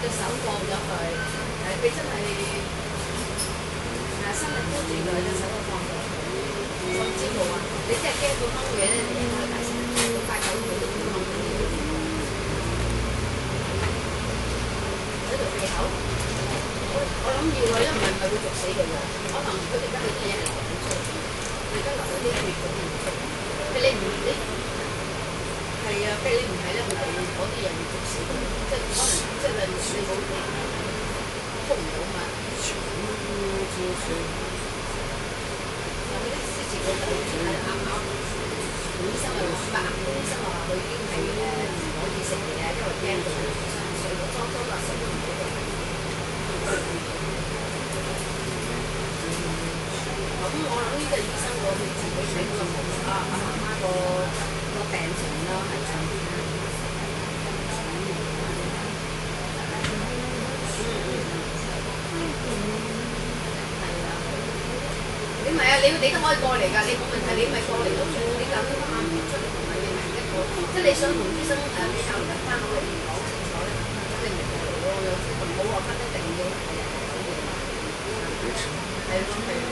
隻手放咗佢，誒佢真係誒生日高住佢隻手都放咗佢，甚至乎啊，你真係驚佢掹嘢咧，你應該解釋，咁快狗佢都唔掹嘢。喺度鼻口，我我諗要啊，因為唔係會毒死佢㗎，可能佢哋而家有啲嘢係流緊出，而家流咗啲血嗰啲唔出，譬如你唔你係啊，譬如你唔係咧，佢哋嗰啲人會毒死佢，即係可能即係你你冇你捉唔到嘛。有嗰啲之前嗰啲係啱啱，醫生又話白醫生話佢已經係誒唔可以食嘢，因為驚到水果裝裝落水都唔好嘅。咁我諗呢個醫生我佢自己睇個啊阿媽媽個個病情啦，係咁。係啊，你，你都可以過嚟㗎，你冇問題，你咪過嚟咯。你就咁啱出嚟，同埋你係一個，即係你想同醫生誒比較得翻好嚟講清楚咧，咁你咪過嚟咯。有時唔好話分一定要係人睇嘅。係咯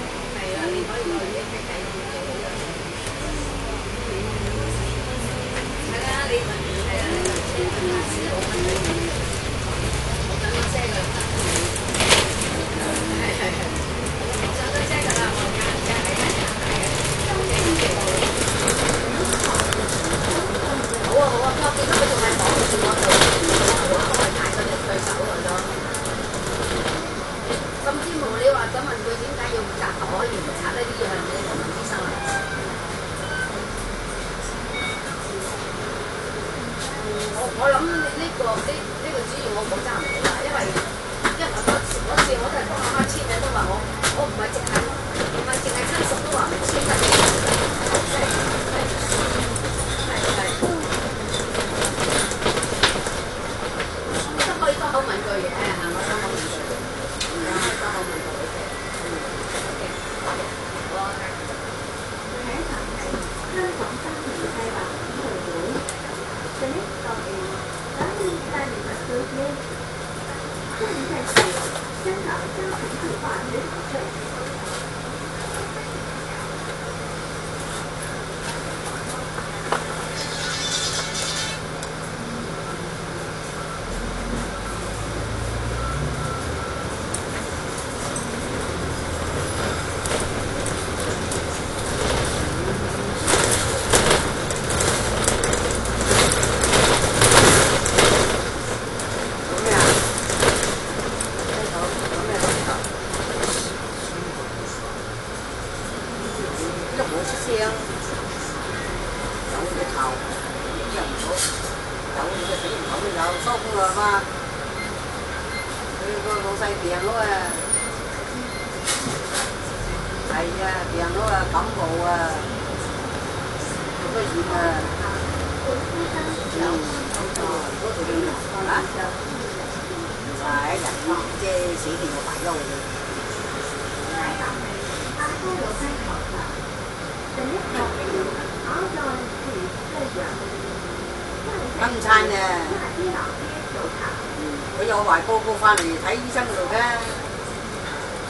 有壞報告翻嚟睇醫生嗰度嘅。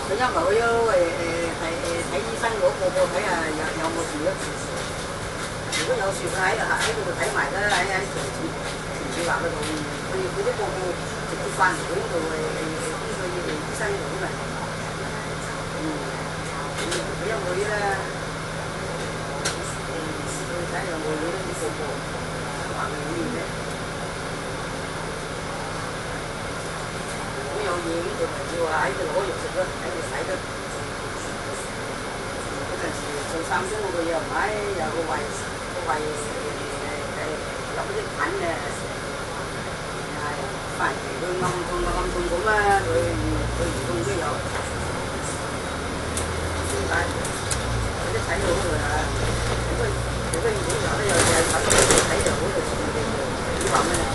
佢因為佢要誒誒係誒睇醫生攞報告睇下有有冇事咯。如果有事，佢喺喺嗰度睇埋啦，喺喺條前前計劃嗰度，佢佢啲報告直接翻嚟佢嗰度誒誒呢個醫生嗰度咪。嗯，佢一會咧，嗯，佢睇有冇攞啲報告，話佢咩啫。nhau nhiều ví dụ mà chiều lại thì lỗ dục thực đó cái gì xảy đó. Cái thằng sân xăm chứ, bây giờ phải giờ cô quay cô quay đây gặp cái ảnh nè phải thương mong thương mong thương cũng rồi thương thương cái rồi tương lai cái xảy đủ rồi là, cái cái cái bây giờ bây giờ phải thấy đủ rồi đi vòng này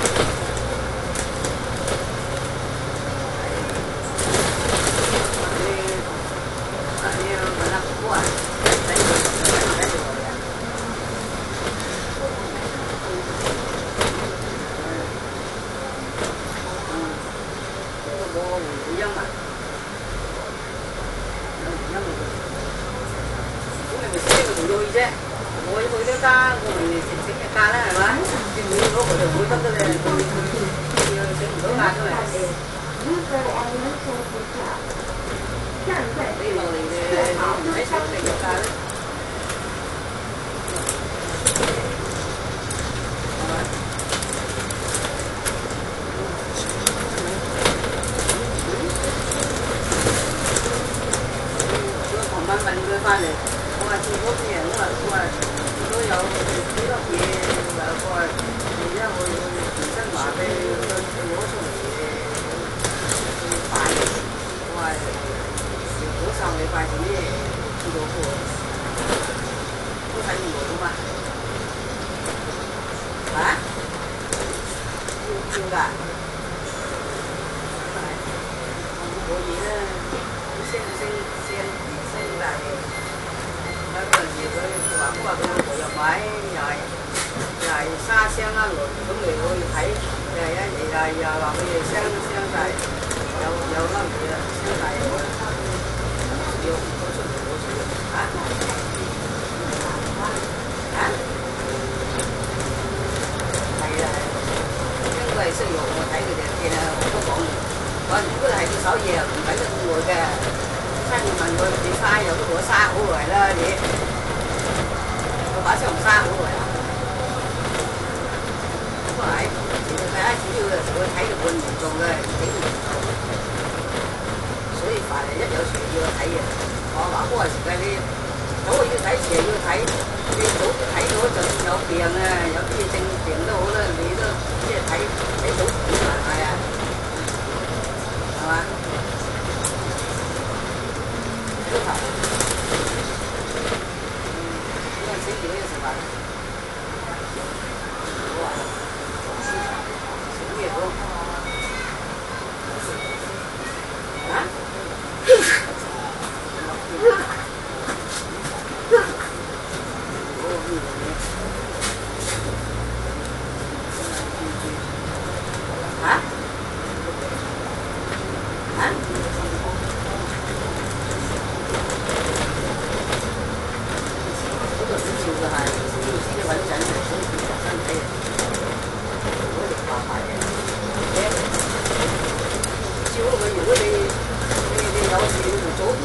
我話如果上禮拜幾知道貨，都睇唔到嘛？啊？要要㗎？có những cái này thứ sáu về cũng phải được người kìa. Sao mà người bị sai rồi, cái bữa xa của người lên vậy. Không phải chồng xa của người à? Không phải chỉ được cái chỉ như là tôi thấy được quân mình chồng rồi thấy được số điện thoại này rất nhiều sự vừa thấy có bảo của sự cái đi. Đâu như thấy chị như thấy? Đi đủ thấy đủ từng nhiều tiền nhiều khi tiền đâu lên đi đó thấy thấy đủ 市场。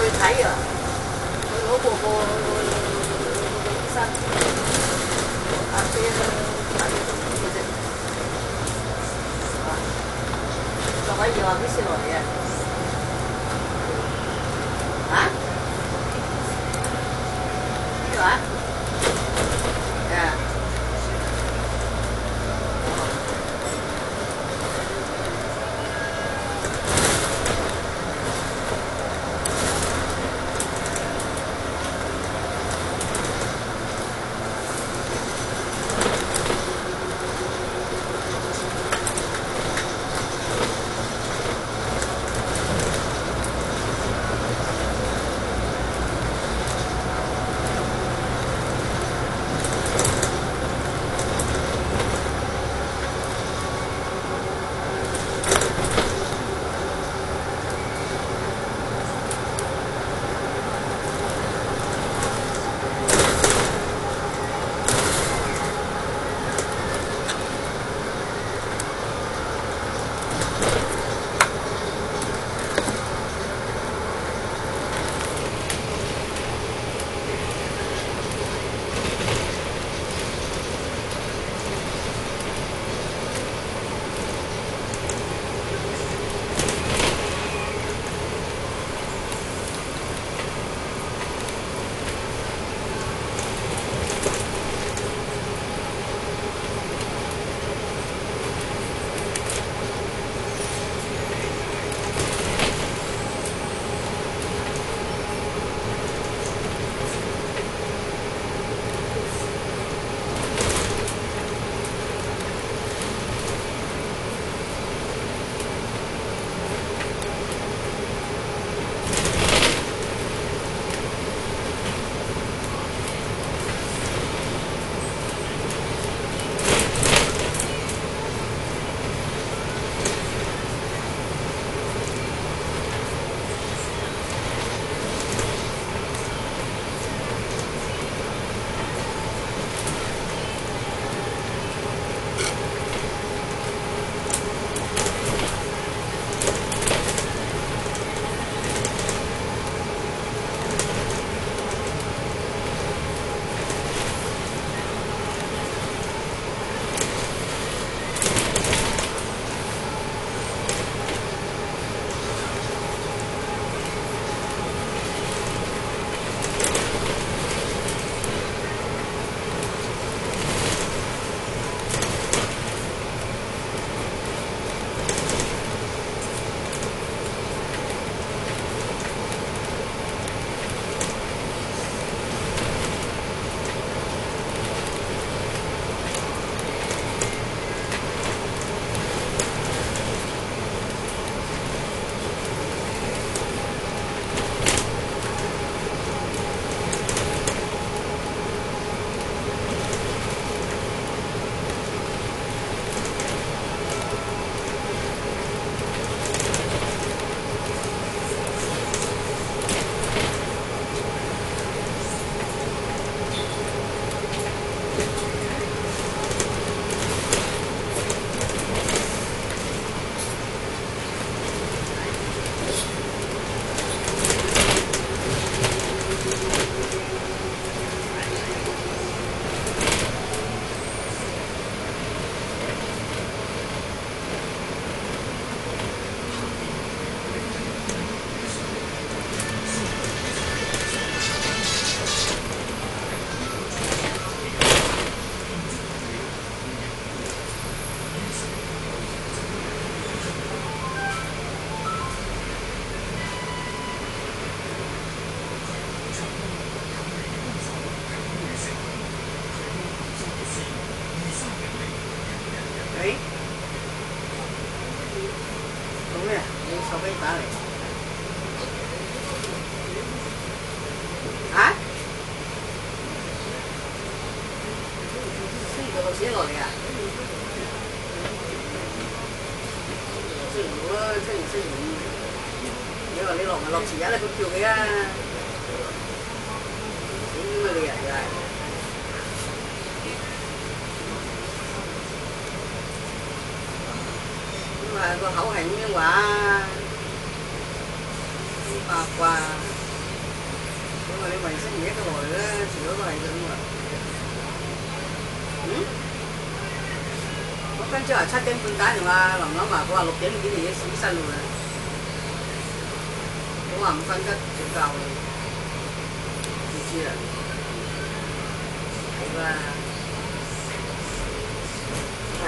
去睇啊，去攞個個身阿姐啦，阿姐都唔識，就可以話啲事落嚟。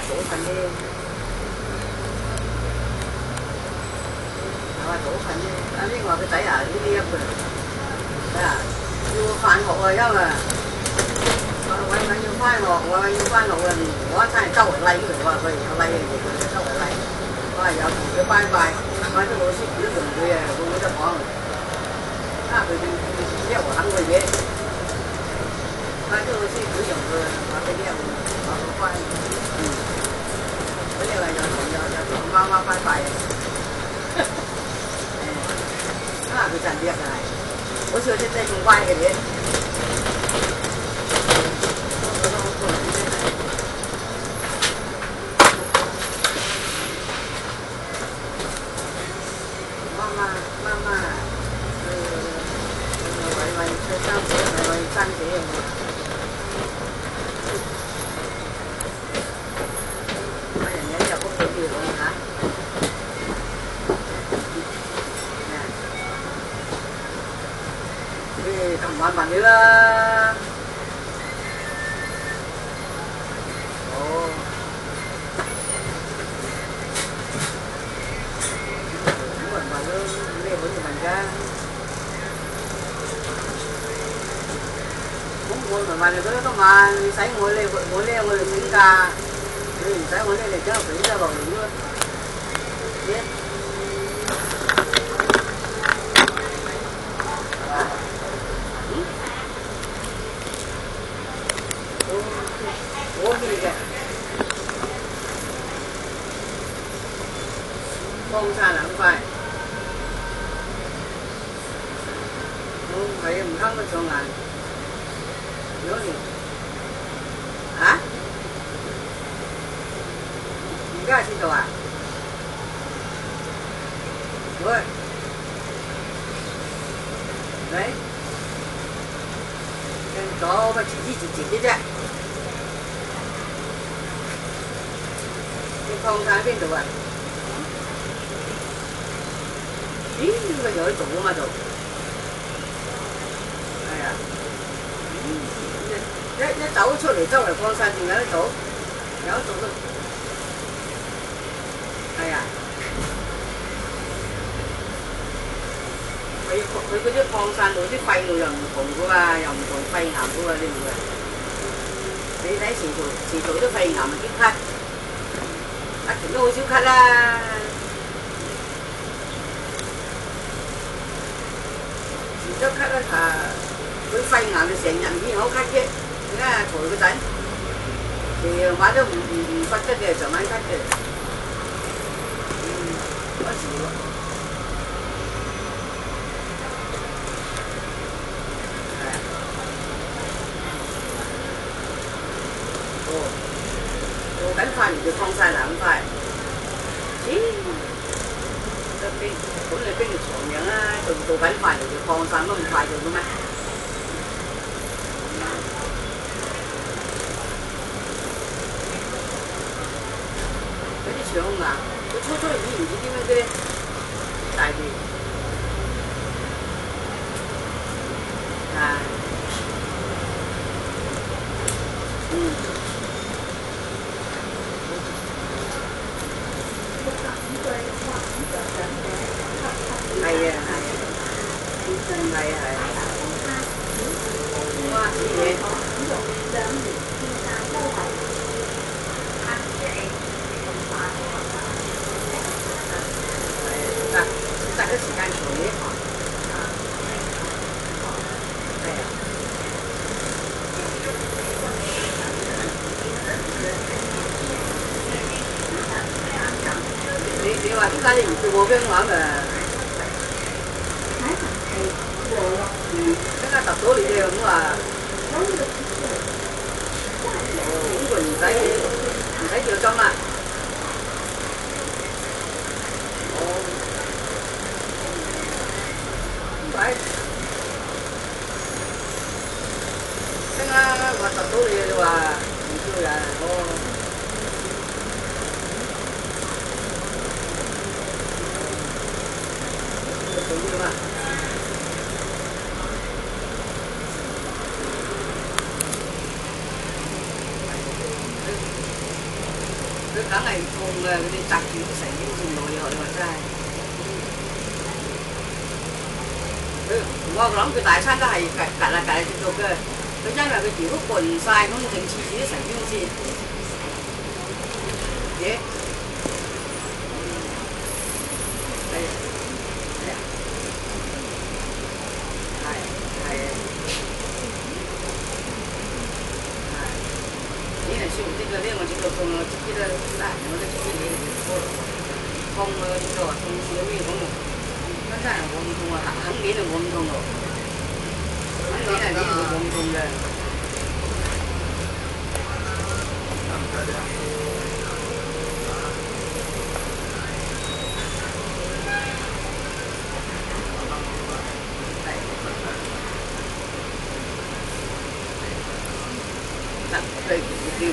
tổ phần đi là tổ đi anh đi ngoài cái tay à đi đi rồi à nhiều phan ngộ rồi đâu là quay nó nhiều phan ngộ quay nhiều phan ngộ là quá thay trâu lấy rồi qua về lấy rồi trâu lấy rồi giờ cũng cái bài bài bài cái lối xích cái đường về cũng có được không à về cái đeo của hắn về đấy bài cái lối xích cái đường về mà cái đeo mà có quay อะไรนะมามาไปไปข้าคือการเรียกอะไรว่าเชื่อเต้นมึงไหวกันเนี่ย cái là xin đồ à chú đấy. Nên có mà chỉ chỉ chỉ chỉ chứ cái phong thái bên đồ à ý mà nhớ tủ mà đồ. Đây à cái cái tẩu số để tao là con sao thì nó tẩu nó tẩu 佢嗰啲放散度啲肺度又唔同噶嘛，又唔同肺癌噶嘛，你唔係？你睇時做時做啲肺癌咪啲咳。阿田都好少咳啦。時都咳啦，啊！佢肺癌就成日唔見好咳啫。而家陪個仔，成晚都唔唔唔瞓得嘅，成晚咳嘅。 ลงไฟอยู่ไหน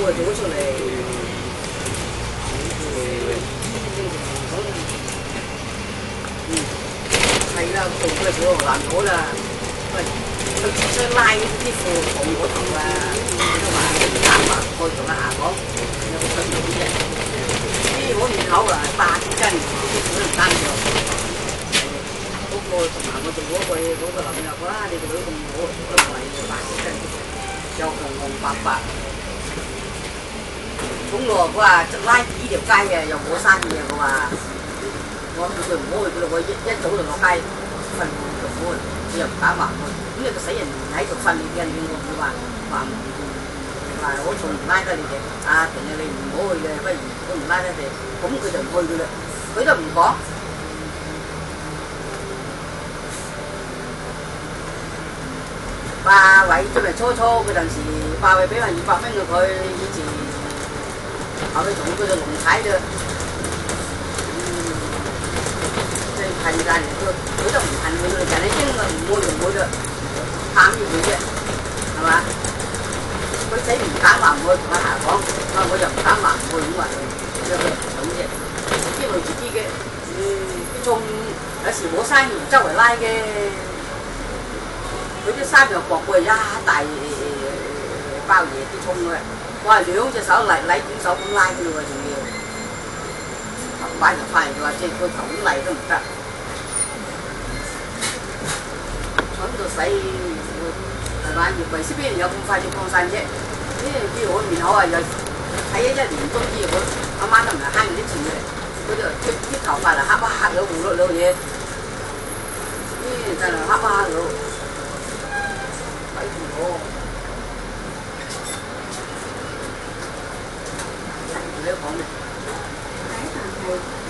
佢摸面口啊，做咗出嚟。系啦，做佢系做难咗啦。喂，佢想拉啲裤红嗰头啊，都话打埋开咗啦，讲有个新嘅啫。呢我面口啊，八斤，啲可能单咗。嗰个同埋我做嗰个嗰个林入啦，你做到咁好，做得唔系八斤，又红红白白。 咁我佢话拉呢条街嘅又冇生意啊，佢话。我叫佢唔好去，佢我一一早就落街瞓就唔好去，佢又唔敢话去。咁你个死人喺度训练嘅，你我唔会话话唔话我仲唔拉得你哋，啊，定系你唔好去嘅，不如我唔拉得你，咁佢就唔去噶啦，佢都唔讲。霸位出嚟初初嗰阵时，霸位俾埋二百蚊嘅佢，以前 ở cái cái rừng thái đưa. Nên thành ra thì tôi cứ đồng thành với người cả đấy chứ mà mua được mua được. Khám gì vậy. Là mà có thấy mình tám mà mua mà hả con mà mua được tám mà mua đúng mà được đúng vậy. Cái mà chỉ cái ừ, cái chung nó chỉ bố sai mình chắc phải lai cái, với cái sai được bỏ quầy ra tại ừ, ừ, bao nhiêu cái chung rồi ngoài thì cho sở lại lấy chúng sở cũng lai người rồi, nhiều. Thằng bán là phải, là trên tôi tổng này tôi một trận chúng tôi sẽ bán được bảy mươi giờ không phải cho con san vậy. Thế khi hồi mình hỏi rồi thấy gia đình tôi gì hồi ông ăn là hai người chín rồi. Bây giờ tiếp tiếp thảo phải là hai ba hạt đâu cũng rồi đâu nhé ta là hai ba rồi bảy cùng Hải Phòng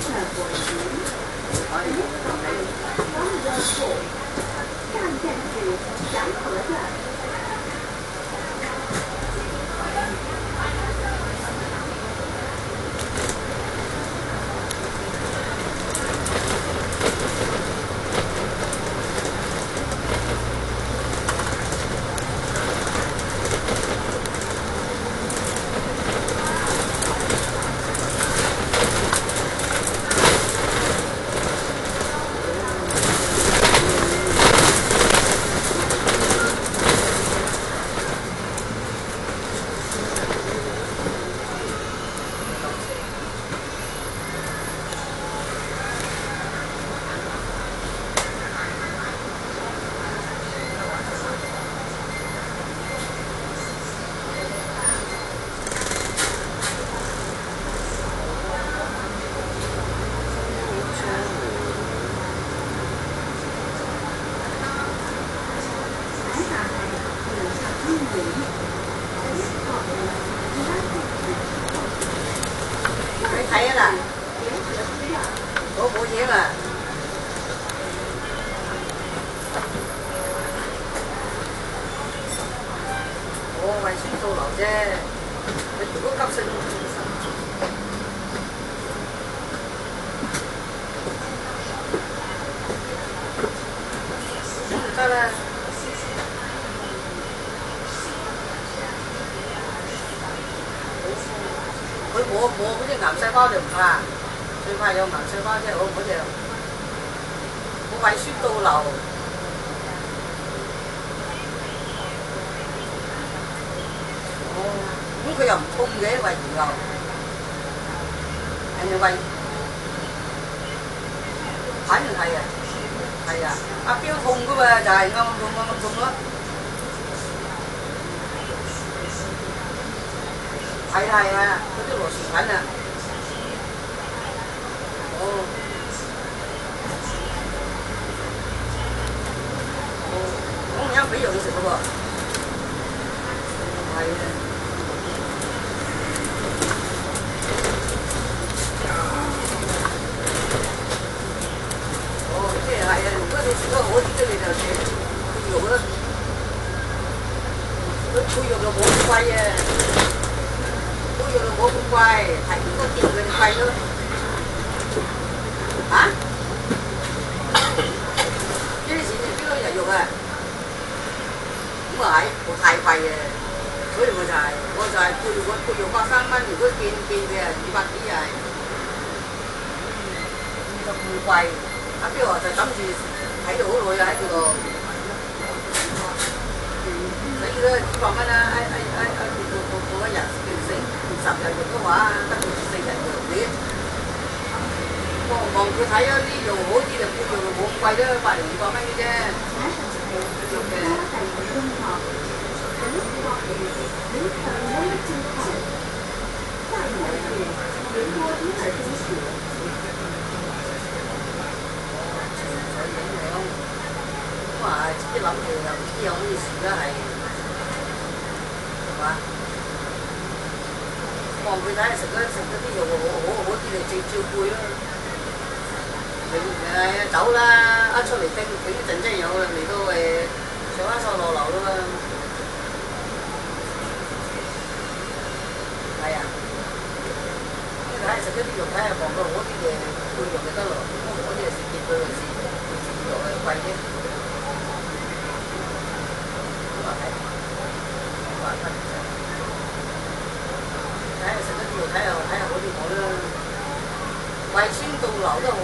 em như vậy thấy là thầy à? Thầy à? À tiêu thùng cứ về dài ngon thùng ngon thùng nữa. Thầy thầy mà. Tôi tiêu lộ sự thánh à ô ô không nhắm ví dụ như sự đó 得好啲嘅你就食猪肉啦。佢猪肉就冇咁贵嘅，猪肉就冇咁贵，睇边个店佢哋贵咯。吓？几多钱啊？边个人肉啊？咁啊系，我太贵嘅，所以我就系、我就系配肉配肉百三蚊，如果变变 嘅二百几系，就唔贵。阿边个就谂住睇到好耐啊喺嗰度，所以咧几百蚊啦，一一一一到到到一日四十日肉嘅话，得到四日肉你。望望佢睇啊，呢度好啲就配肉就冇咁贵啦，百零二百蚊嘅啫。肉嘅。 啊，自己諗住又唔知有咩事啦，係係嘛？望佢睇下食嗰食嗰啲肉好好好啲，你照照背咯。明誒走啦，一出嚟頂頂一陣真係有啦，嚟到誒上翻上落樓啦。係啊，睇下食嗰啲肉，睇下望到好啲嘅配肉就得咯。嗰啲係食熱佢就試，食肉係貴啲。咁啊係，咁啊得。睇下食嗰啲肉，睇下睇下好似我啦。圍村到樓都好